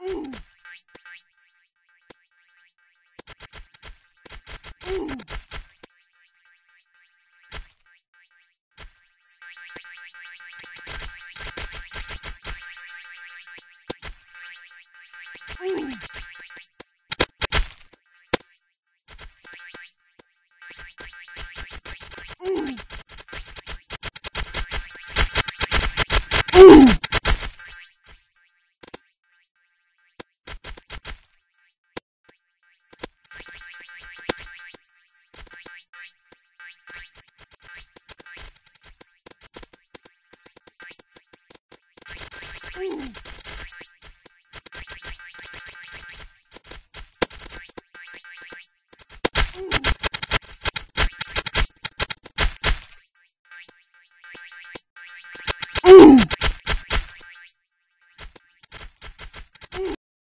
Ooh. screaming.